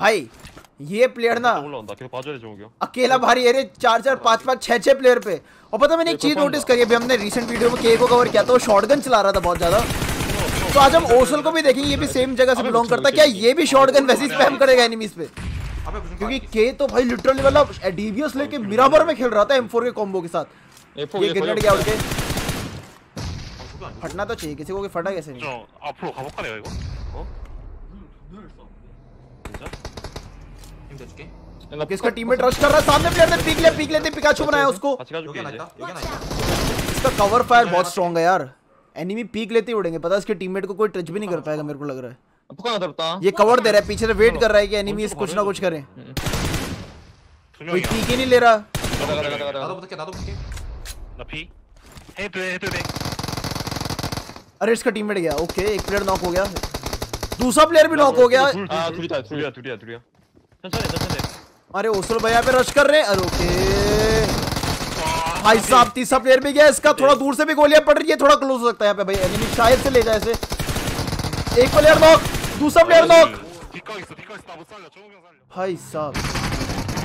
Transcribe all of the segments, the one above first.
भाई ये प्लेयर ना अकेला भारी अरे चार चार पाँच पाँच छह छह प्लेयर पे। और पता मैंने एक चीज़ नोटिस करी अभी हमने रिसेंट वीडियो में केको कवर किया था वो शॉटगन चला रहा था बहुत ज़्यादा। तो आज हम ओसल को भी देखेंगे ये भी सेम जगह से बिलोंग करता क्या ये भी शॉटगन वैसे स्पैम करेगा एनिमीज पे? क्योंकि के तो भाई लिटरली मतलब एडीवियस लेके बराबर में खेल रहा था एम4 के कॉम्बो के साथ। ये ग्रेनेड गया उड़ के फटना तो चाहिए किसी को फटा कैसे नहीं? इसका टीममेट रश कर रहा है सामने प्लेयर ने पीक ले पीक लेते पिकाचू बनाया उसको। इसका कवर फायर बहुत स्ट्रांग है यार। एनिमी पीक लेते ही उड़ेंगे पता इसके टीममेट को कोई टच भी नहीं कर पाएगा मेरे को लग रहा है। ये कवर दे रहा है पीछे से वेट कर रहा है कि एनिमी इस कुछ ना कुछ करे। कोई पीक ही नहीं ले रहा। दादा पता क्या दादा पीक ना पी ए पे पे। अरे इसका टीममेट गया। ओके एक प्लेयर नॉक हो गया। दूसरा प्लेयर भी नॉक हो गया। हाँ थोड़ी थोड़ी थोड़ी थोड़ी अरे ओसल भैया पे रश कर रहे हैं। ओके। भाई साहब तीसरा प्लेयर भी गया इसका थोड़ा दूर से भी गोलियाँ पड़ रही है। थोड़ा क्लोज हो सकता है यहाँ पे भाई। एनिमी शायद से ले जाए इसे। एक प्लेयर नॉक दूसरा प्लेयर नॉक भाई साहब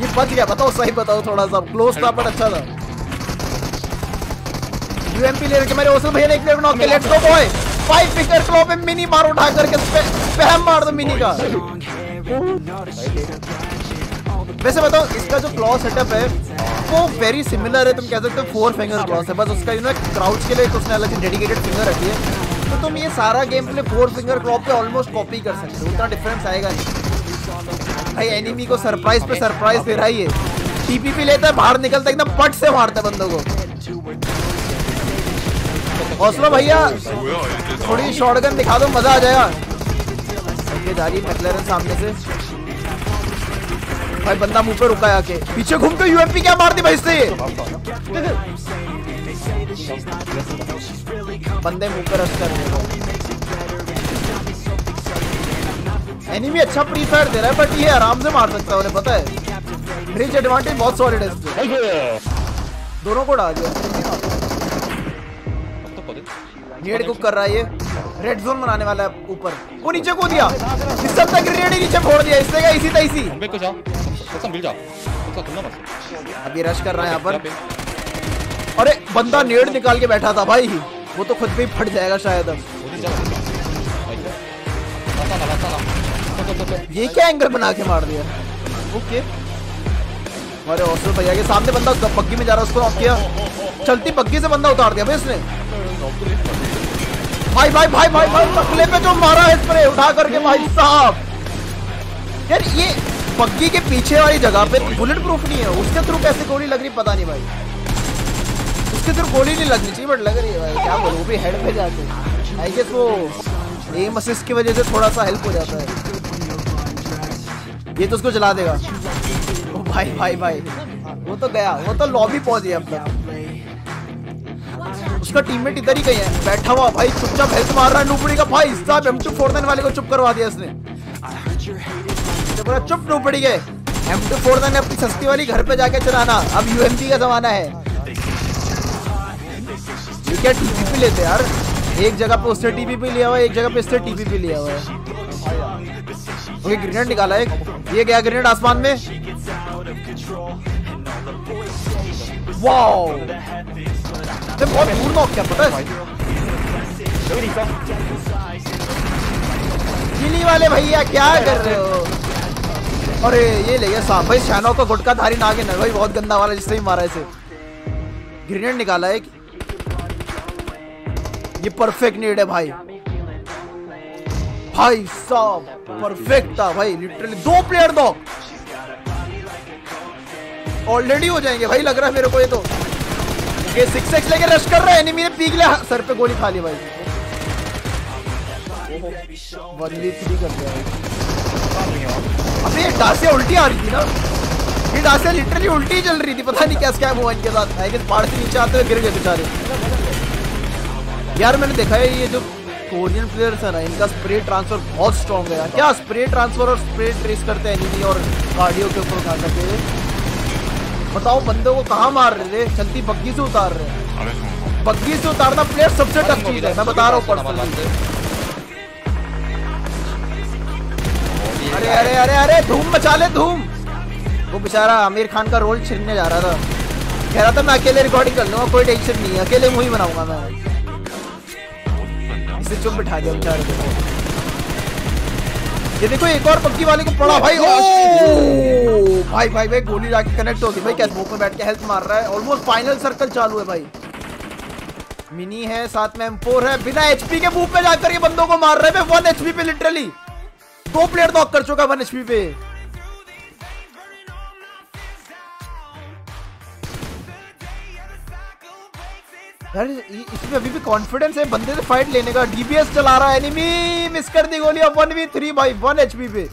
ये बच गया। बताओ सही बताओ थोड़ा सा। क्लोज था पर अच्छा था। यूएमपी ले रखे मेरे ओसल भैया ने। एक प्लेयर नॉक के let's go boy five finger claw पे मिनी मार उठा करके स्पैम मार दो मिनी का। वैसे बताओ, इसका जो क्लॉ सेटअप है, वो वेरी सिमिलर है, तुम कह सकते हो फोर फिंगर क्लॉ है बस उसका यू नो क्राउच के लिए एक उसने अलग से डेडिकेटेड फिंगर रखी है। तो तुम ये सारा game play four finger claw पे ऑलमोस्ट कॉपी कर सकते हो, उतना डिफरेंस आएगा नहीं। भाई एनिमी को सरप्राइज़ पे सरप्राइज़ दे रहा है। ये टीपीपी लेता है, बाहर निकलता है, एकदम पट से मारता है बंदों को। हौसला भैया, थोड़ी शॉर्टगन दिखा दो, मज़ा आ जाएगा। ये जा रही है सामने से। भाई बंदा मुँह पे रुका आके। पीछे घूम के यूएमपी क्या मार दी भाई इसने? बंदे मुँह पे रस कर एनिमी अच्छा प्री फायर दे रहा है बट ये आराम से मार सकता है उन्हें पता है? रिच एडवांटेज बहुत सॉलिड है दोनों को डाल दिया। कर रहा है ये। रेड जोन बनाने वाला है ऊपर। वो नीचे कूद गया। इस सब तक ग्रेनेड ही नीचे फोड़ दिया। इससे का इसी तैसी अबे कुछ आओ। सब मिल जा उसका तुम ना मत अभी रश कर रहा है यहाँ पर। अरे बंदा नेड निकाल के बैठा था भाई। वो तो खुद पे ही फट जाएगा शायद अब। ये क्या एंगल बना के मार दिया? ओके। अरे हॉस्टल भैया के सामने बंदा पक्की में जा रहा है उसको नॉक किया। चलती पक्की से बंदा उतार दिया भाई इसने भाई भाई भाई भाई भाई टकले पे जो मारा है स्प्रे उठा करके भाई साहब। यार, ये बग्गी के पीछे वाली जगह पे बुलेट प्रूफ नहीं है। उसके थ्रू कैसे गोली लग रही, पता नहीं भाई। उसके थ्रू गोली नहीं लगनी चाहिए, बट लग रही है भाई। क्या बोलूँ, वो भी हेड पे जाके। आई गेस वो एम असिस्ट की वजह से थोड़ा सा हेल्प हो जाता है। ये तो उसको जला देगा। ओ भाई भाई भाई। वो तो गया, वो तो लॉबी पहुँच गया अब उसका टीममेट इधर ही कहीं है। बैठा हुआ भाई, चुपचाप हेल्थ मार रहा है नुपड़ी का भाई। साहब एम टू फोर वाले को चुप करवा दिया इसने। पूरा चुप नुपड़ी के। एम टू फोर ने अपनी सस्ती वाली घर पे जाके चलाना अब यूएमपी का जमाना है। ये क्या टीपीपी लेते यार? एक जगह पे उससे टीपीपी लिया हुआ एक जगह पे इससे टीपीपी लिया हुआ है। ओके ग्रेनेड निकाला एक। ये गया ग्रेनेड आसमान में। वाओ ते बहुत दूर नॉक किया पता है चिली वाले भैया क्या कर रहे हो? अरे ये ले गया साहब भाई शैनो का गुटका धारी नागिन है भाई बहुत गंदा वाला जिससे ही मारा इसे। ग्रेनेड निकाला एक। ये परफेक्ट नीड है भाई। भाई साहब परफेक्ट था भाई लिटरली दो प्लेयर दो। ऑलरेडी हो जाएँगे भाई लग रहा है मेरे को ये तो। ये सिक्स एक्स लेके रश कर रहा है एनिमी ने पीक लिया। सर पे गोली खा ली भाई। वन वी थ्री कर दिया अबे डासिया उल्टी आ रही थी ना। ये डासिया लिटरली उल्टी चल रही थी, पता नहीं क्या स्कैम हुआ इनके साथ। आई गेस पहाड़ से नीचे आते हुए गिर गए बेचारे। यार, मैंने देखा है ये जो कोरियन प्लेयर्स है ना, इनका स्प्रे ट्रांसफ़र बहुत स्ट्रॉन्ग है यार। क्या स्प्रे ट्रांसफ़र और स्प्रे ट्रेस करते हैं एनिमी और कार्डियो के ऊपर उठा करके बताओ बंदे को कहाँ मार रहे थे? चलती बग्गी से उतार रहे बग्गी से उतारना प्लेयर सबसे टफ चीज़ है मैं बता रहा हूँ पर्सनली अरे अरे अरे अरे धूम मचा ले धूम। वो बेचारा आमिर खान का रोल छीनने जा रहा था। कह रहा था मैं अकेले रिकॉर्डिंग कर लूँगा कोई टेंशन नहीं है अकेले मुँह ही बनाऊँगा मैं। इसे चुप बिठा दिया बेचारे को। ये देखो एक और पक्की वाले को पड़ा भाई। ओ! भाई भाई भाई गोली जाके कनेक्ट हो गई। भाई कैसे में बैठ के हेल्थ मार रहा है? ऑलमोस्ट फाइनल सर्कल चालू है भाई। मिनी है साथ में M4 है। बिना एचपी के मुँह पे जाकर ये बंदों को मार रहे हैं। वन एचपी पे लिटरली दो प्लेयर नॉक कर चुका है वन एचपी पे। इसमें अभी भी कॉन्फिडेंस है, बंदे से फाइट लेने का। डीबीएस चला रहा है एनिमी मिस कर दी गोली। अब वन वी थ्री भाई वन एचपी पे।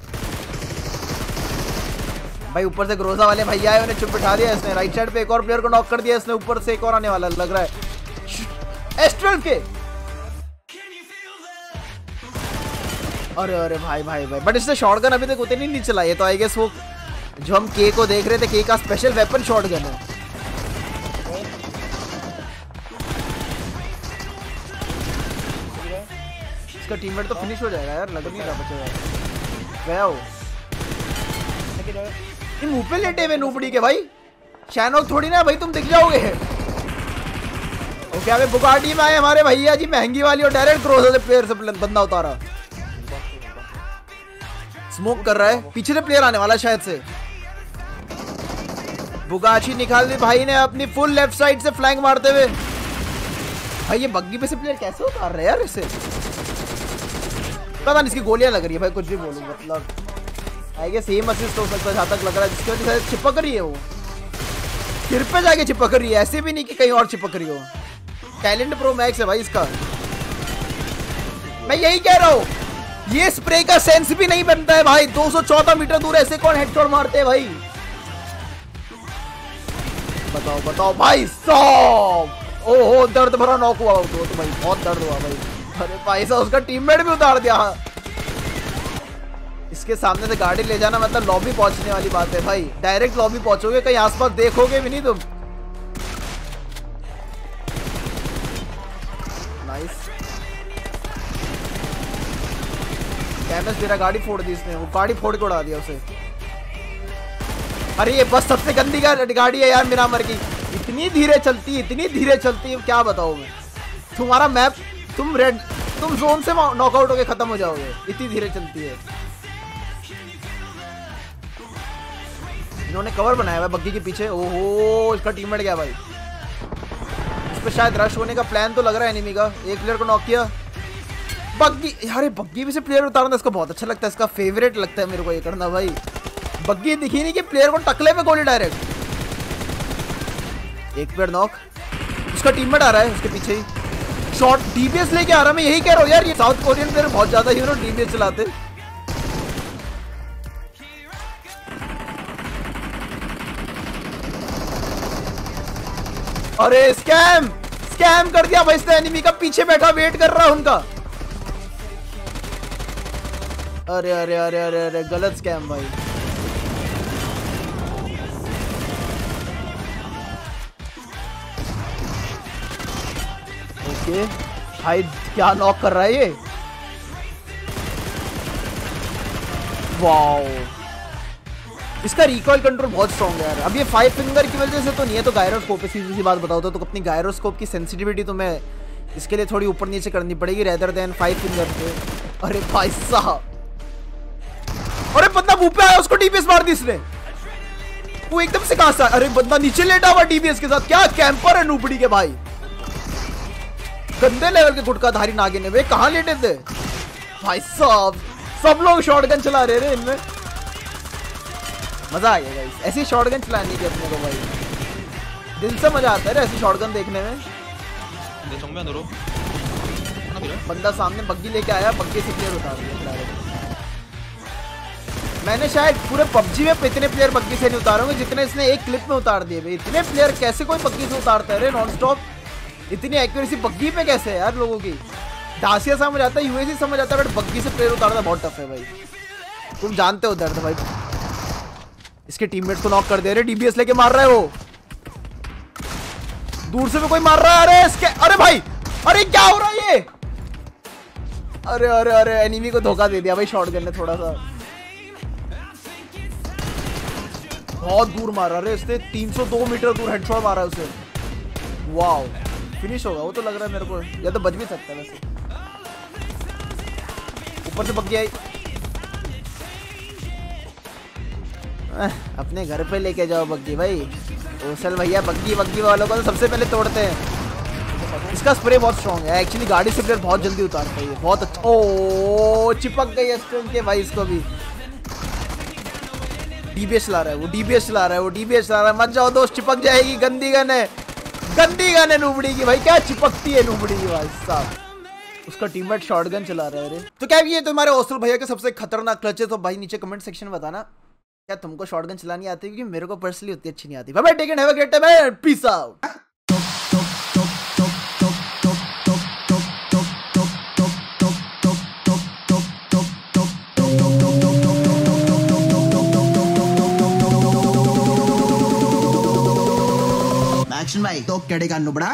भाई, ऊपर से ग्रोजा वाले भैया आए, उन्हें चुप बिठा दिया इसने। राइट साइड पे एक और प्लेयर को नॉक कर दिया इसने, ऊपर से एक और आने वाला, लग रहा है। एस ट्वेल्व के। अरे अरे, भाई भाई भाई। बट इसने शॉटगन अभी तक उतनी नहीं चलाई है तो आई गेस वो, जो हम के को देख रहे थे के का स्पेशल वेपन शॉटगन है। इसका टीममेट तो फिनिश हो जाएगा यार लग नहीं रहा बचेगा गया वो। ये मुँह पे लेटे हुए नूबड़ी के भाई। शैनोक थोड़ी ना भाई, तुम दिख जाओगे। ओके अबे बुगाटी में आए हमारे भैया जी, महँगी वाली और डायरेक्ट क्रोज वाले प्लेयर से बंदा उतारा। स्मोक कर रहा है। पीछे से प्लेयर आने वाला शायद से। बुगाची निकाल दी भाई ने अपनी फुल लेफ़्ट साइड से फ्लैंक मारते हुए। भाई, ये बग्गी पे से प्लेयर कैसे उतार रहे हैं यार इसे? पता नहीं इसकी गोलियाँ लग रही है भाई, कुछ भी बोलूँ मतलब। आई गेस सेम असिस्ट हो सकता है, जहाँ तक लग रहा है, जिसकी वजह से चिपक रही है वो। सिर पे जाके चिपक रही है, ऐसे भी नहीं कि कहीं और चिपक रही हो। टैलेंट प्रो मैक्स है भाई इसका। मैं यही कह रहा हूँ, ये स्प्रे का सेंस भी नहीं बनता है भाई। 214 मीटर दूर ऐसे कौन हेडशॉट मारते हैं भाई? बताओ बताओ, भाई स्टॉप ओहो, दर्द भरा नॉक हुआ तो भाई, बहुत दर्द हुआ भाई। अरे भाई साहब, उसका टीममेट भी उतार दिया। इसके सामने से गाड़ी ले जाना मतलब लॉबी पहुँचने वाली बात है भाई। डायरेक्ट लॉबी पहुंचोगे, कहीं आसपास देखोगे भी नहीं तुम। नाइस कैमस तेरा गाड़ी फोड़ दी इसने। वो गाड़ी फोड़ के उड़ा दिया उसे। अरे ये बस सबसे गंदी गाड़ी है यार मिरामर की। इतनी धीरे चलती, इतनी धीरे चलती है क्या बताओ मैं? तुम्हारा मैप तुम रेड तुम जोन से नॉकआउट होके खत्म हो जाओगे। इतनी धीरे चलती है। इन्होंने कवर बनाया हुआ बग्गी के पीछे। ओहो, इसका टीममेट गया भाई। इस पर शायद रश होने का प्लान तो लग रहा है एनिमी का। एक प्लेयर को नॉक किया। बग्गी, यार बग्गी भी से प्लेयर उतारना, इसको बहुत अच्छा लगता है। इसका फेवरेट लगता है मेरे को ये करना भाई। बग्गी दिखी नहीं कि प्लेयर को टकले पे गोली डायरेक्ट एक प्लेयर नॉक उसका टीममेट आ रहा है, उसके पीछे ही। शॉट डीबीएस लेके आ रहा मैं यही कह रहा हूँ, यार, ये साउथ कोरियन प्लेयर बहुत ज़्यादा ही डीबीएस चलाते अरे स्कैम स्कैम कर दिया भाई, इसने एनिमी का पीछे बैठा वेट कर रहा उनका। अरे अरे अरे अरे अरे, गलत स्कैम भाई। ओके भाई क्या नॉक कर रहा है ये? वाओ इसका रिकॉइल कंट्रोल बहुत स्ट्रॉन्ग है यार। अब ये फाइव फिंगर की वजह से तो नहीं है तो गायरोस्कोप है। सीधी सी बात बताओ तो, तो अपनी गायरोस्कोप की सेंसिटिविटी तो मैं इसके लिए थोड़ी ऊपर नीचे करनी पड़ेगी रेदर देन फाइव फिंगर पे। अरे भाई साहब। अरे बंदा पे आया उसको डीपीएस मार दी इसने। वो एकदम से कहाँ से अरे बंदा नीचे लेटा हुआ डीबीएस के साथ। क्या कैंपर है नूपड़ी के भाई? गंदे लेवल के गुटकाधारी नागे ने वे कहा लेटे थे? भाई साहब सब लोग शॉटगन चला रहे थे इनमें। मज़ा आ गया गाइस ऐसी गन चलाने की अपने को भाई। दिल से मज़ा आता है ऐसी शॉटगन देखने में। बंदा सामने बग्गी लेके आया बग्गी से प्लेयर उतार दिया मैंने शायद पूरे पबजी में इतने प्लेयर बग्गी से नहीं उतारे जितने इसने एक क्लिप में उतार दिए इतने प्लेयर कैसे कोई बग्गी से उतारता है रे? नॉन स्टॉप इतनी एक्यूरेसी बग्गी पे कैसे है यार लोगों की? डासिया समझ आता है यूएसी समझ आता है बट बग्गी से प्लेयर उतारना बहुत टफ है भाई। तुम जानते हो दर्द भाई। इसके टीममेट्स को नॉक कर दे रहे डीबीएस लेके मार रहा है वो। दूर से भी कोई मार रहा है, अरे इसके अरे भाई! अरे क्या हो रहा है ये? अरे अरे अरे एनिमी को धोखा दे दिया भाई शॉटगन ने थोड़ा सा बहुत दूर मारा रे इसने 302 मीटर दूर हेडशॉट मारा उसे। वाओ फिनिश होगा, वो तो लग रहा है मेरे को। या तो बच भी सकता है वैसे। ऊपर से बग्गी आई अपने घर पे लेके जाओ बग्गी भाई। ओसल भैया, बग्गी बग्गी वालों को तो सबसे पहले तोड़ते हैं। इसका स्प्रे बहुत स्ट्रॉन्ग है। एक्चुअली गाड़ी से प्लेयर बहुत जल्दी उतारता है। बहुत अच्छा। ओ, चिपक गई स्टोन के भाई इसको भी। डीबीएस ला रहा है वो डीबीएस ला रहा है वो डीबीएस ला रहा है। मत जाओ दोस्त, चिपक जाएगी, गंदी गन है। गंदी गन है नूबड़ी की भाई, क्या चिपकती है नूबड़ी की भाई साहब? उसका टीममेट शॉटगन चला रहा है रे। तो क्या ये तुम्हारे ओस्टर भैया के सबसे खतरनाक क्लच है तो भाई नीचे कमेंट सेक्शन में बताना। क्या तुमको शॉटगन चलानी आती है? क्योंकि मेरे को पर्सनली उतनी अच्छी नहीं आती। Bye take and have a great time peace out ito kede gannu bada